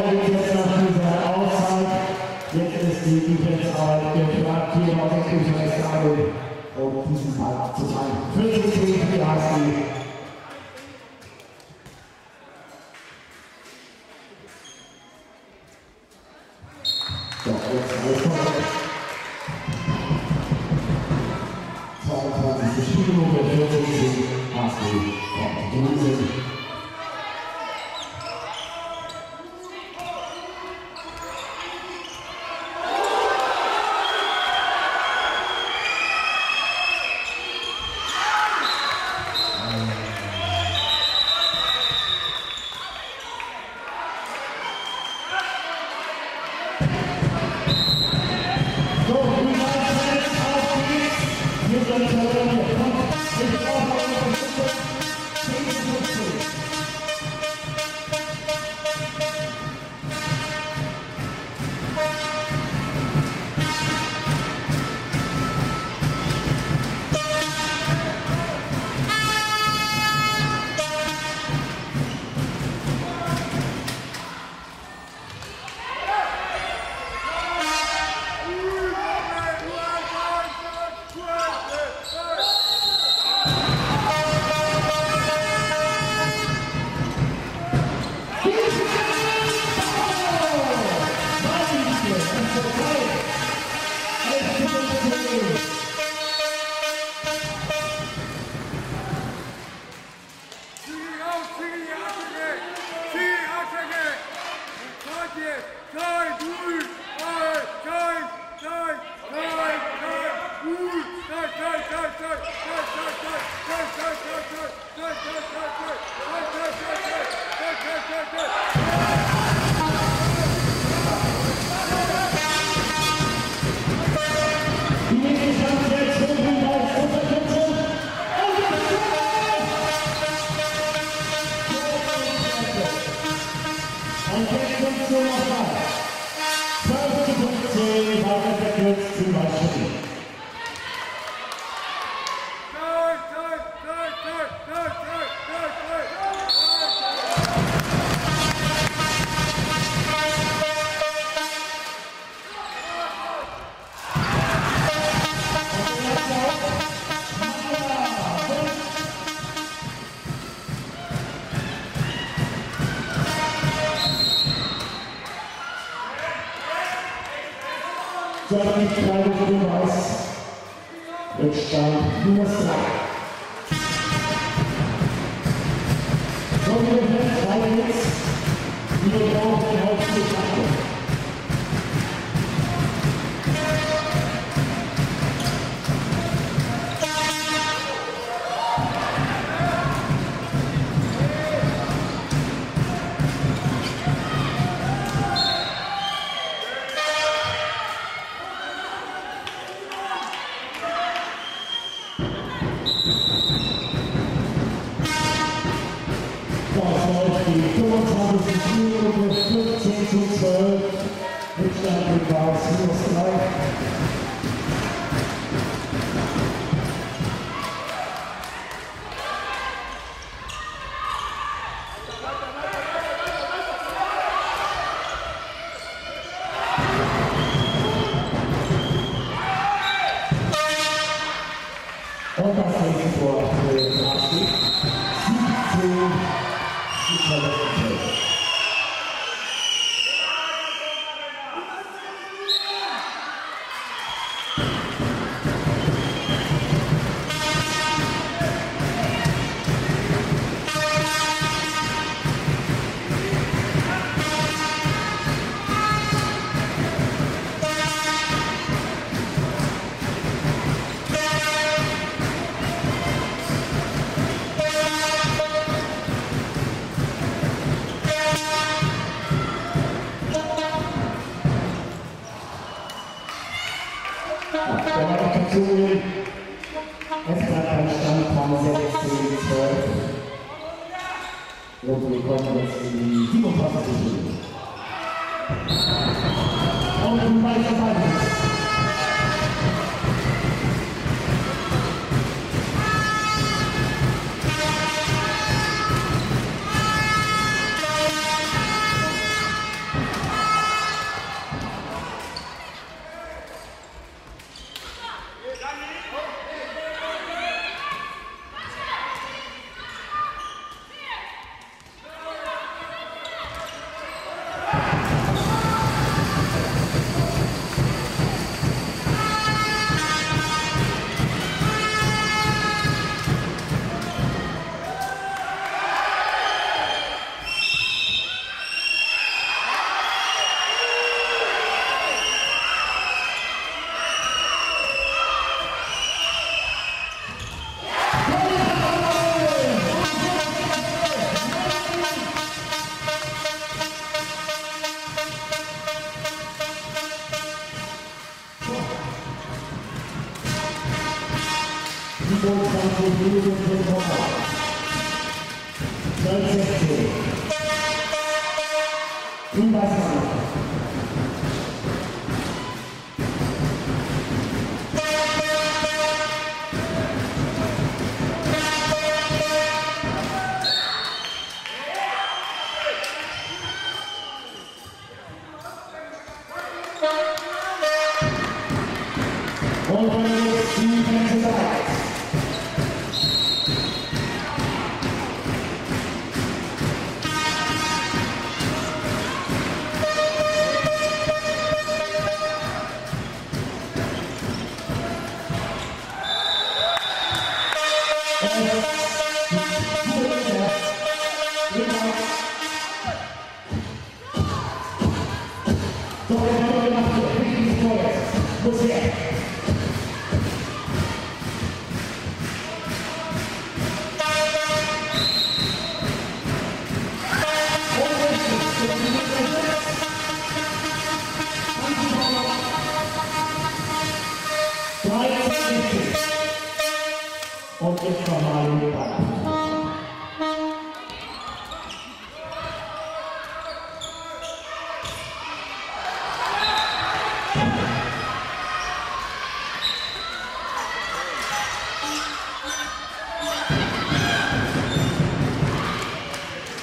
Jetzt nach ist die hier auf der Küchenrestaurant, um diesen Ball zu teilen. 40 Minuten die jetzt Ausfall. 22. Spielminute, 40 HSG. Kommt, Drüsen. Die drei Minuten weiß. Rückstand minus drei. So, wir werden drei jetzt. Wir brauchen die heutige Thank you. Locally conference in Timo Pascal. Open by the Pedro Gonçalves. Santos FC. Tumbas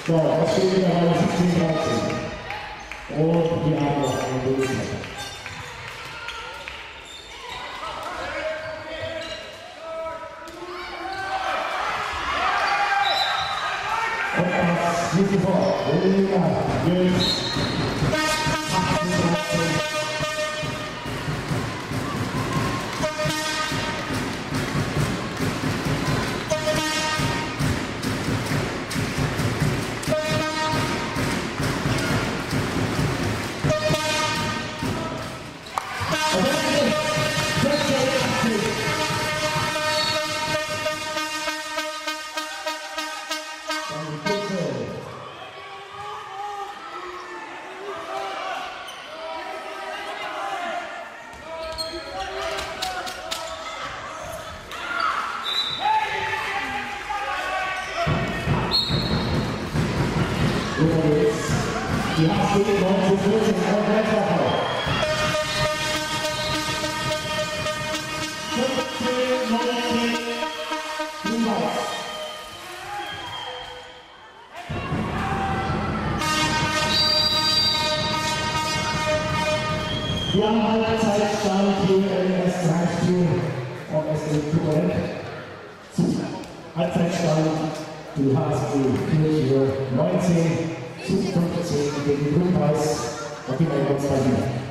So, das Thank you. Deus. Die Abstimmung 1940 von Westerhoff. 15, 19, Niemals. Wir haben halbzeit stand hier im S3-Spiel vom SC Koblenz. Halbzeitstand, die 19. Schiedsrichter, deswegen den grünen Preis die Meldungsverdienung.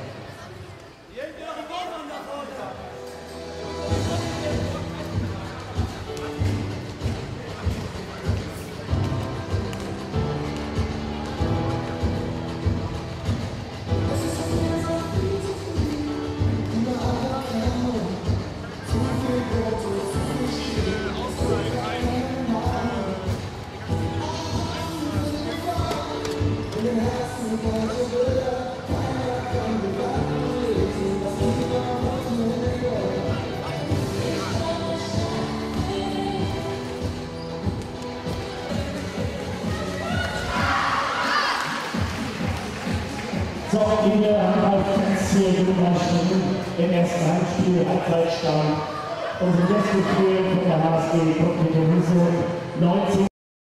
2 So, liebe Handballfans hier in Jungmannstunden im ersten Heimspiel, Halbzeitstand. Unsere Gäste spielen von der HSG Cockpit Mission 19